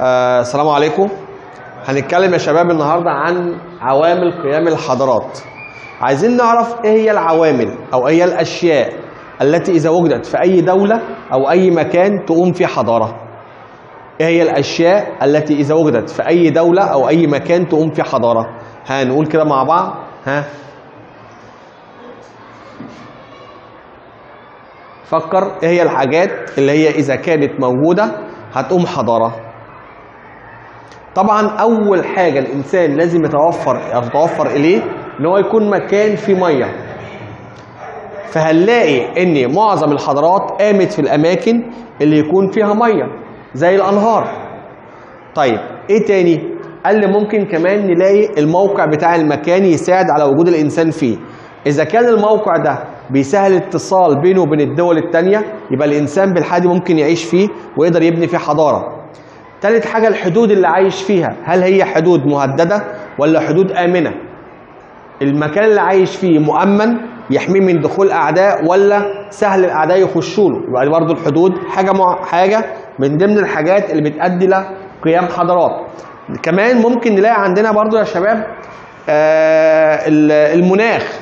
آه، السلام عليكم. هنتكلم يا شباب النهارده عن عوامل قيام الحضارات عايزين نعرف إيه هي العوامل أو إيه هي الأشياء التي إذا وجدت في أي دولة أو أي مكان تقوم في حضارة. إيه هي الأشياء التي إذا وجدت في أي دولة أو أي مكان تقوم في حضارة. هنقول كده مع بعض. ها. فكر إيه هي الحاجات اللي هي إذا كانت موجودة هتقوم حضارة؟ طبعا أول حاجة الإنسان لازم يتوفر يتوفر إليه إن هو يكون مكان فيه مية. فهنلاقي إن معظم الحضارات قامت في الأماكن اللي يكون فيها مية زي الأنهار. طيب إيه تاني؟ قال لي ممكن كمان نلاقي الموقع بتاع المكان يساعد على وجود الإنسان فيه. إذا كان الموقع ده بيسهل الاتصال بينه وبين الدول التانية يبقى الإنسان بالحادي ممكن يعيش فيه ويقدر يبني فيه حضارة. تالت حاجة الحدود اللي عايش فيها. هل هي حدود مهددة ولا حدود آمنة؟ المكان اللي عايش فيه مؤمن يحميه من دخول أعداء ولا سهل الأعداء يخشوا له؟ يبقى برضه الحدود. حاجة مع حاجة من ضمن الحاجات اللي بتأدي لقيام حضارات كمان ممكن نلاقي عندنا برضه يا شباب آه المناخ.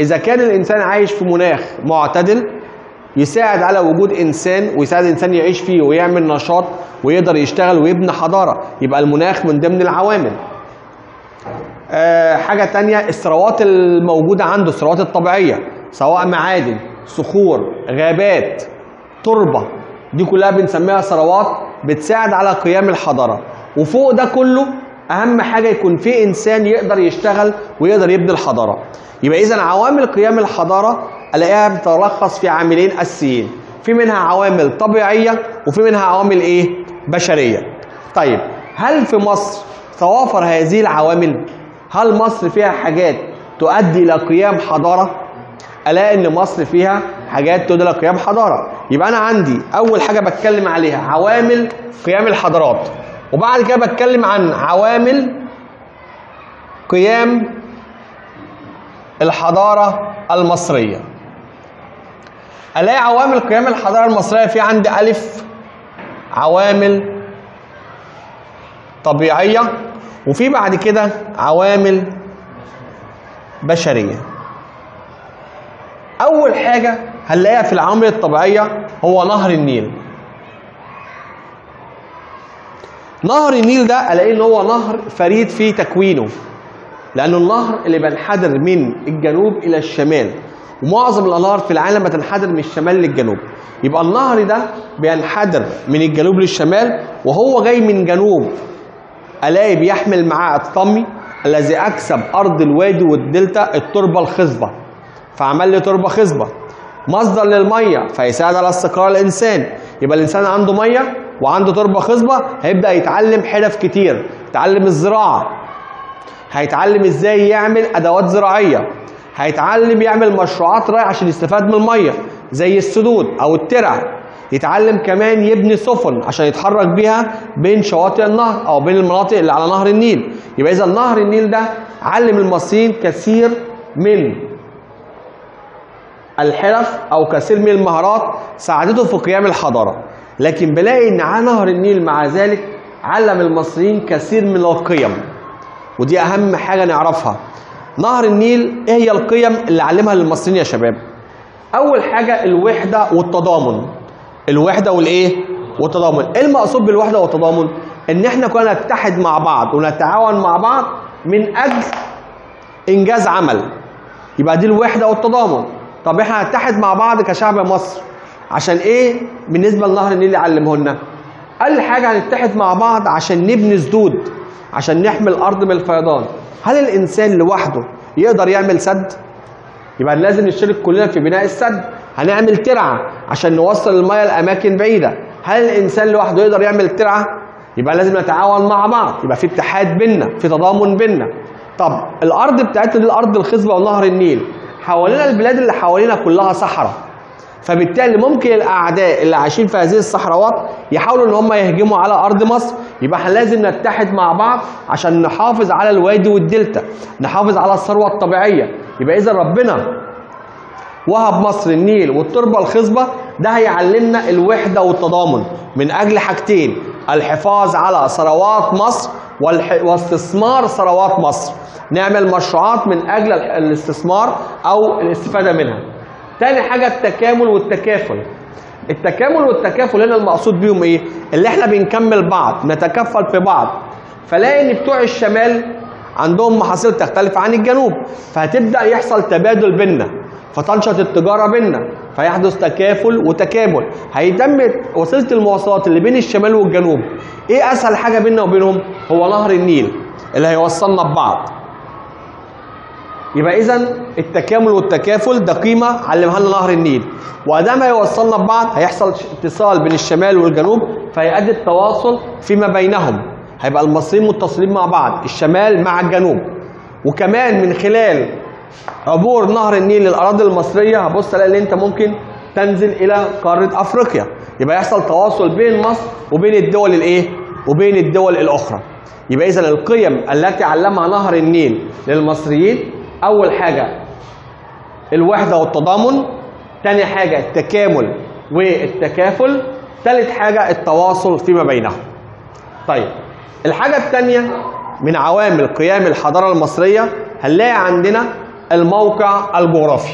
إذا كان الإنسان عايش في مناخ معتدل يساعد على وجود إنسان ويساعد الانسان يعيش فيه ويعمل نشاط ويقدر يشتغل ويبني حضارة. يبقى المناخ من ضمن العوامل. أه حاجة تانية الثروات الموجودة عنده الثروات الطبيعية سواء معادن صخور غابات تربة دي كلها بنسميها ثروات بتساعد على قيام الحضارة. وفوق ده كله أهم حاجة يكون في إنسان يقدر يشتغل ويقدر يبني الحضارة. يبقى اذا عوامل قيام الحضارة الاقيها بتتلخص في عاملين اساسيين في منها عوامل طبيعية وفي منها عوامل إيه؟ بشرية. طيب هل في مصر توافر هذه العوامل؟ هل مصر فيها حاجات تؤدي إلى قيام حضارة؟ الاقي إن مصر فيها حاجات تؤدي إلى قيام حضارة. يبقى أنا عندي أول حاجة بتكلم عليها عوامل قيام الحضارات. وبعد كده بتكلم عن عوامل قيام الحضارة المصرية. ألاقي عوامل قيام الحضارة المصرية في عندي ألف عوامل طبيعية وفي بعد كده عوامل بشرية. أول حاجة هنلاقيها في العوامل الطبيعية هو نهر النيل. نهر النيل ده ألاقيه إن هو نهر فريد في تكوينه لأنه النهر اللي بينحدر من الجنوب إلى الشمال. ومعظم الأنهار في العالم بتنحدر من الشمال للجنوب. يبقى النهر ده بينحدر من الجنوب للشمال وهو جاي من جنوب. ألاقي بيحمل معاه الطمي الذي أكسب أرض الوادي والدلتا التربة الخصبة. فعمل لي تربة خصبة. مصدر للمية فيساعد على استقرار الإنسان. يبقى الإنسان عنده مية وعنده تربة خصبة هيبدأ يتعلم حرف كتير. يتعلم الزراعة. هيتعلم إزاي يعمل أدوات زراعية. هيتعلم يعمل مشروعات ري عشان يستفاد من المية زي السدود أو الترع. يتعلم كمان يبني سفن عشان يتحرك بيها بين شواطئ النهر أو بين المناطق اللي على نهر النيل. يبقى إذا نهر النيل ده علم المصريين كثير من الحرف أو كثير من المهارات ساعدته في قيام الحضارة. لكن بلاقي إن على نهر النيل مع ذلك علم المصريين كثير من القيم. ودي أهم حاجة نعرفها. نهر النيل إيه هي القيم اللي علمها للمصريين يا شباب؟ أول حاجة الوحدة والتضامن. الوحدة والإيه؟ والتضامن. إيه المقصود بالوحدة والتضامن؟ إن إحنا كنا نتحد مع بعض ونتعاون مع بعض من أجل إنجاز عمل. يبقى دي الوحدة والتضامن. طب إحنا هنتحد مع بعض كشعب مصر. عشان إيه؟ بالنسبة لنهر النيل اللي علمه لنا. أقل حاجة هنتحد مع بعض عشان نبني سدود عشان نحمي الأرض من الفيضان. هل الإنسان لوحده يقدر يعمل سد؟ يبقى لازم نشترك كلنا في بناء السد. هنعمل ترعة عشان نوصل الميه لأماكن بعيدة. هل الإنسان لوحده يقدر يعمل ترعة؟ يبقى لازم نتعاون مع بعض. يبقى في اتحاد بينا في تضامن بينا طب الأرض بتاعتنا دي الأرض الخصبة ونهر النيل. حوالينا البلاد اللي حوالينا كلها صحراء. فبالتالي ممكن الأعداء اللي عايشين في هذه الصحراوات يحاولوا إن هم يهجموا على أرض مصر يبقى إحنا لازم نتحد مع بعض عشان نحافظ على الوادي والدلتا نحافظ على الثروة الطبيعية. يبقى اذا ربنا وهب مصر النيل والتربة الخصبة ده هيعلمنا الوحدة والتضامن. من أجل حاجتين الحفاظ على ثروات مصر واستثمار ثروات مصر. نعمل مشروعات من أجل ال- الاستثمار أو الاستفادة منها. تاني حاجة التكامل والتكافل. التكامل والتكافل هنا المقصود بيهم إيه؟ اللي إحنا بنكمل بعض نتكفل في بعض. فلاقي إن بتوع الشمال عندهم محاصيل تختلف عن الجنوب فهتبدأ يحصل تبادل بيننا فتنشط التجارة بيننا فيحدث تكافل وتكامل. هيتم وسيلة المواصلات اللي بين الشمال والجنوب. إيه أسهل حاجة بيننا وبينهم؟ هو نهر النيل اللي هيوصلنا ببعض. يبقى اذا التكامل والتكافل ده قيمة علمها لنا نهر النيل. وأدام هيوصلنا ببعض هيحصل اتصال بين الشمال والجنوب فيؤدي التواصل فيما بينهم. هيبقى المصريين متصلين مع بعض الشمال مع الجنوب. وكمان من خلال عبور نهر النيل للأراضي المصرية هبص ألاقي إن أنت ممكن تنزل إلى قارة أفريقيا. يبقى يحصل تواصل بين مصر وبين الدول الإيه؟ وبين الدول الأخرى. يبقى اذا القيم التي علمها نهر النيل للمصريين أول حاجة الوحدة والتضامن تاني حاجة التكامل والتكافل تالت حاجة التواصل فيما بينهم. طيب الحاجة الثانية من عوامل قيام الحضارة المصرية هنلاقي عندنا الموقع الجغرافي.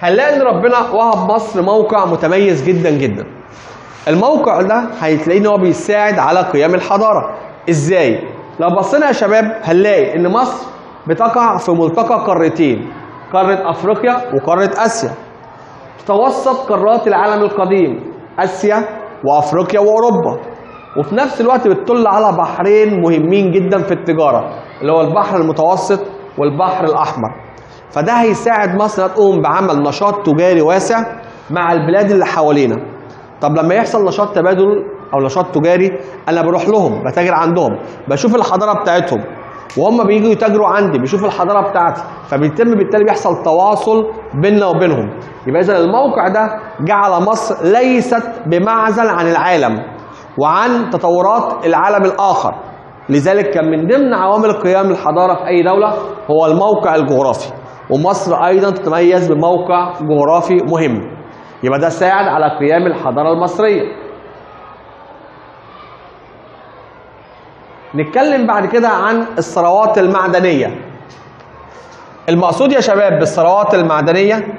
هنلاقي إن ربنا وهب مصر موقع متميز جدا جدا. الموقع ده هتلاقيه إن هو بيساعد على قيام الحضارة. إزاي؟ لو بصينا يا شباب هنلاقي إن مصر بتقع في ملتقى قارتين قارة أفريقيا وقارة آسيا. تتوسط قارات العالم القديم آسيا وأفريقيا وأوروبا. وفي نفس الوقت بتطل على بحرين مهمين جدا في التجارة اللي هو البحر المتوسط والبحر الأحمر. فده هيساعد مصر تقوم بعمل نشاط تجاري واسع مع البلاد اللي حوالينا. طب لما يحصل نشاط تبادل أو نشاط تجاري أنا بروح لهم بتاجر عندهم بشوف الحضارة بتاعتهم. وهم بييجوا يتاجروا عندي بيشوفوا الحضارة بتاعتي. فبيتم بالتالي بيحصل تواصل بيننا وبينهم. يبقى إذا الموقع ده جعل مصر ليست بمعزل عن العالم وعن تطورات العالم الآخر. لذلك كان من ضمن عوامل قيام الحضارة في أي دولة هو الموقع الجغرافي. ومصر أيضا تتميز بموقع جغرافي مهم. يبقى ده ساعد على قيام الحضارة المصرية. نتكلم بعد كده عن الثروات المعدنية. المقصود يا شباب بالثروات المعدنية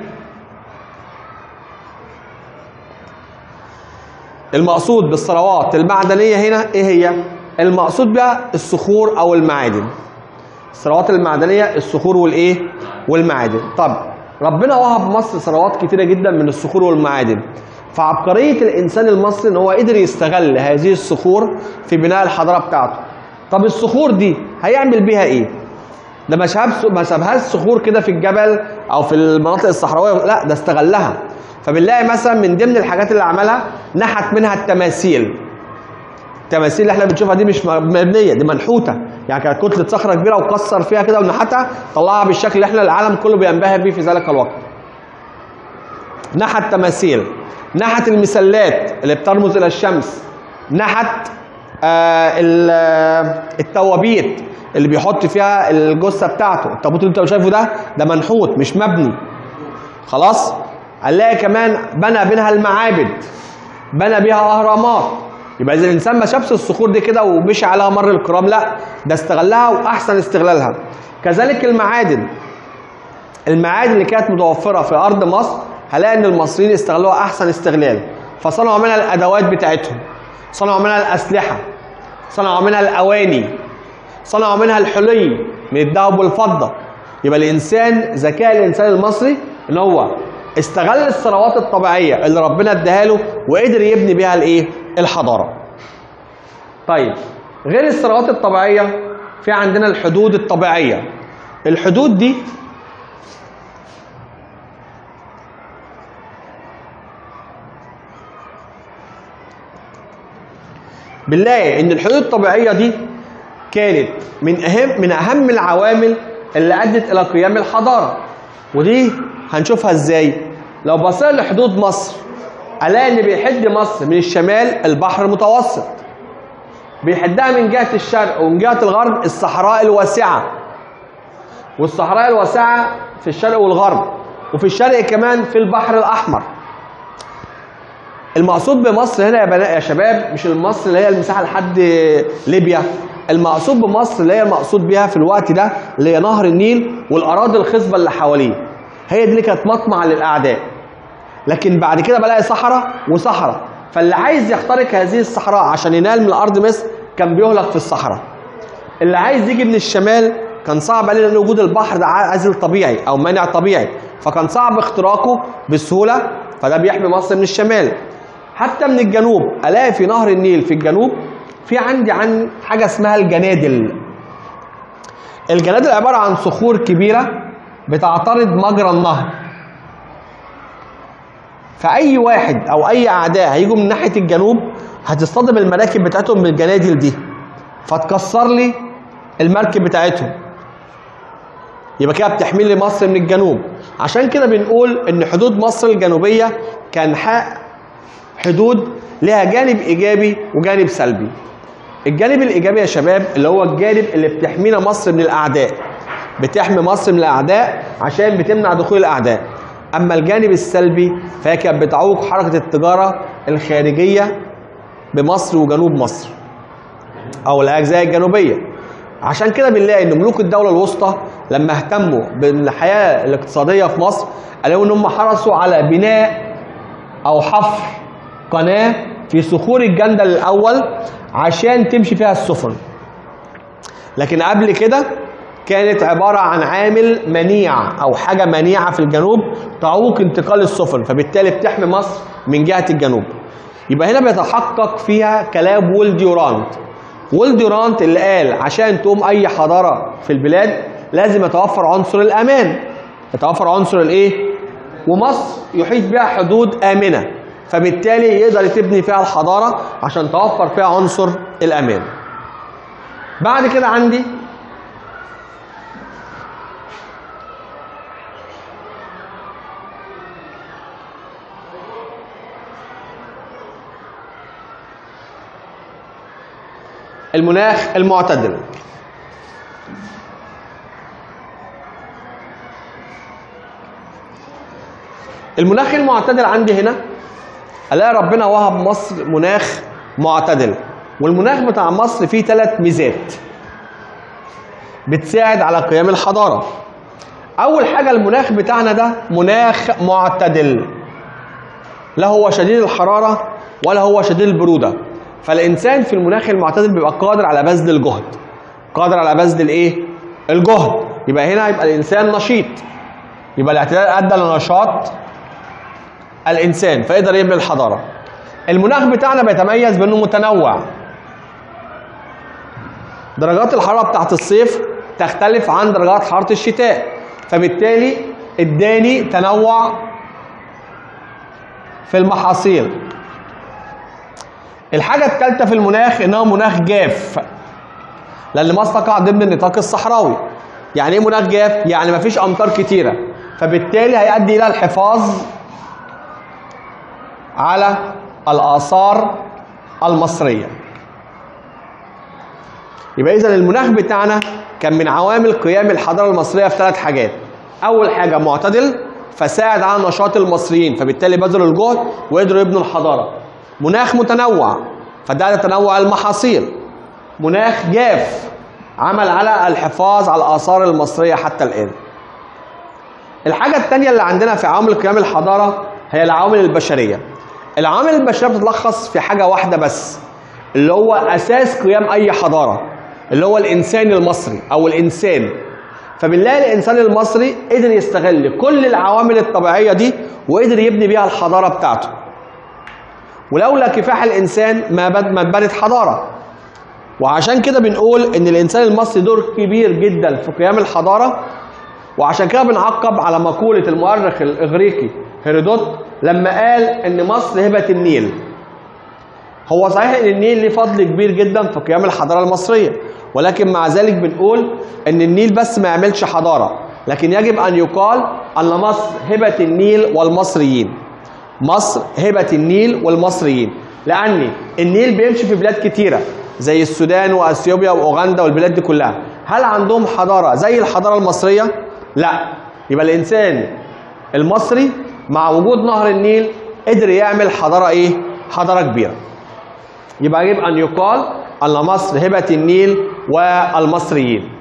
المقصود بالثروات المعدنية هنا إيه هي؟ المقصود بها الصخور أو المعادن. الثروات المعدنية الصخور والإيه؟ والمعادن. طب ربنا وهب مصر ثروات كتيرة جدا من الصخور والمعادن. فعبقرية الإنسان المصري إن هو قدر يستغل هذه الصخور في بناء الحضارة بتاعته. طب الصخور دي هيعمل بيها إيه؟ ده ما شاب ما سابهاش صخور كده في الجبل أو في المناطق الصحراوية. لا ده استغلها. فبنلاقي مثلا من ضمن الحاجات اللي عملها نحت منها التماثيل. التماثيل اللي إحنا بنشوفها دي مش مبنية دي منحوتة. يعني كانت كتلة صخرة كبيرة وكسر فيها كده ونحتها طلعها بالشكل اللي إحنا العالم كله بينبهر بيه في ذلك الوقت. نحت تماثيل نحت المسلات اللي بترمز إلى الشمس نحت آه التوابيت اللي بيحط فيها الجثة بتاعته. التابوت اللي انت شايفه ده ده منحوت مش مبني. خلاص؟ هنلاقي كمان بنى بينها المعابد بنى بيها اهرامات يبقى إذا الإنسان ما شافش الصخور دي كده ومشي عليها مر الكرام لا ده استغلها وأحسن استغلالها. كذلك المعادن. المعادن اللي كانت متوفرة في أرض مصر هلاقي إن المصريين استغلوها أحسن استغلال. فصنعوا منها الأدوات بتاعتهم. صنعوا منها الأسلحة. صنعوا منها الأواني. صنعوا منها الحلي من الذهب والفضة. يبقى الإنسان ذكاء الإنسان المصري إن هو استغل الثروات الطبيعية اللي ربنا اداها له وقدر يبني بيها الإيه؟ الحضارة. طيب غير الثروات الطبيعية في عندنا الحدود الطبيعية. الحدود دي بنلاقي إن الحدود الطبيعية دي كانت من أهم من أهم العوامل اللي أدت إلى قيام الحضارة. ودي هنشوفها إزاي؟ لو بصينا لحدود مصر ألاقي ان بيحد مصر من الشمال البحر المتوسط. بيحدها من جهة الشرق ومن جهة الغرب الصحراء الواسعة. والصحراء الواسعة في الشرق والغرب وفي الشرق كمان في البحر الأحمر. المقصود بمصر هنا يا بنات يا شباب مش مصر اللي هي المساحة لحد ليبيا. المقصود بمصر اللي هي المقصود بيها في الوقت ده اللي هي نهر النيل والأراضي الخصبة اللي حواليه. هي دي اللي كانت مطمع للأعداء. لكن بعد كده بلاقي صحراء وصحراء. فاللي عايز يخترق هذه الصحراء عشان ينال من الأرض مصر كان بيهلك في الصحراء. اللي عايز يجي من الشمال كان صعب عليه لأن وجود البحر ده عازل طبيعي أو مانع طبيعي. فكان صعب اختراقه بسهولة فده بيحمي مصر من الشمال. حتى من الجنوب ألاقي في نهر النيل في الجنوب في عندي عن حاجة اسمها الجنادل. الجنادل عبارة عن صخور كبيرة بتعترض مجرى النهر. فأي واحد أو أي أعداء هيجوا من ناحية الجنوب هتصطدم المراكب بتاعتهم بالجنادل دي. فتكسر لي المركب بتاعتهم. يبقى كده بتحمي لي مصر من الجنوب. عشان كده بنقول إن حدود مصر الجنوبية كان حق حدود لها جانب إيجابي وجانب سلبي. الجانب الإيجابي يا شباب اللي هو الجانب اللي بتحمينا مصر من الأعداء. بتحمي مصر من الأعداء عشان بتمنع دخول الأعداء. أما الجانب السلبي فهي كانت بتعوق حركة التجارة الخارجية بمصر وجنوب مصر أو الأجزاء الجنوبية. عشان كده بنلاقي إن ملوك الدولة الوسطى لما اهتموا بالحياة الاقتصادية في مصر قالوا إن هم حرصوا على بناء أو حفر قناة في صخور الجندل الأول عشان تمشي فيها السفن. لكن قبل كده كانت عبارة عن عامل منيع أو حاجة منيعة في الجنوب تعوق انتقال السفن فبالتالي بتحمي مصر من جهة الجنوب. يبقى هنا بيتحقق فيها كلام وول ديورانت. وول ديورانت اللي قال عشان تقوم أي حضارة في البلاد لازم يتوفر عنصر الأمان. يتوفر عنصر الإيه؟ ومصر يحيط بها حدود آمنة فبالتالي يقدر تبني فيها الحضارة عشان توفر فيها عنصر الأمان. بعد كده عندي المناخ المعتدل. المناخ المعتدل عندي هنا ألاقي ربنا وهب مصر مناخ معتدل والمناخ بتاع مصر فيه ثلاث ميزات بتساعد على قيام الحضارة. أول حاجة المناخ بتاعنا ده مناخ معتدل لا هو شديد الحرارة ولا هو شديد البرودة. فالإنسان في المناخ المعتدل بيبقى قادر على بذل الجهد. قادر على بذل الإيه؟ الجهد. يبقى هنا يبقى الإنسان نشيط. يبقى الاعتدال أدى لنشاط الإنسان فيقدر يبني الحضارة. المناخ بتاعنا بيتميز بأنه متنوع. درجات الحرارة بتاعت الصيف تختلف عن درجات حرارة الشتاء فبالتالي اداني تنوع في المحاصيل. الحاجة الثالثة في المناخ إنه مناخ جاف. لأن مصر تقع ضمن النطاق الصحراوي. يعني إيه مناخ جاف؟ يعني مفيش أمطار كتيرة. فبالتالي هيؤدي إلى الحفاظ على الآثار المصرية. يبقى إذا المناخ بتاعنا كان من عوامل قيام الحضارة المصرية في ثلاث حاجات. أول حاجة معتدل فساعد على نشاط المصريين فبالتالي بذلوا الجهد وقدروا يبنوا الحضارة. مناخ متنوع. فده تنوع المحاصيل. مناخ جاف عمل على الحفاظ على الآثار المصرية حتى الآن. الحاجة الثانية اللي عندنا في عوامل قيام الحضارة هي العوامل البشرية. العوامل البشرية بتتلخص في حاجة واحدة بس اللي هو أساس قيام أي حضارة اللي هو الإنسان المصري أو الإنسان. فبنلاقي الإنسان المصري قدر يستغل كل العوامل الطبيعية دي وقدر يبني بيها الحضارة بتاعته. ولولا كفاح الإنسان ما ما اتبنت حضارة. وعشان كده بنقول إن الإنسان المصري دور كبير جدا في قيام الحضارة. وعشان كده بنعقب على مقولة المؤرخ الإغريقي هيرودوت لما قال إن مصر هبة النيل. هو صحيح إن النيل ليه فضل كبير جدا في قيام الحضارة المصرية ولكن مع ذلك بنقول إن النيل بس ما يعملش حضارة. لكن يجب أن يقال أن مصر هبة النيل والمصريين. مصر هبة النيل والمصريين. لأن النيل بيمشي في بلاد كتيرة زي السودان وأثيوبيا وأوغندا والبلاد دي كلها. هل عندهم حضارة زي الحضارة المصرية؟ لا. يبقى الإنسان المصري مع وجود نهر النيل قدر يعمل حضارة إيه؟ حضارة كبيرة. يبقى يجب أن يقال أن مصر هبه النيل والمصريين.